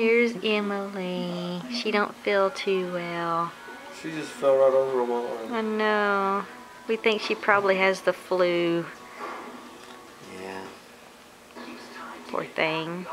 Here's Emily. She don't feel too well. She just fell right over a wall. I know. We think she probably has the flu. Yeah. Poor thing.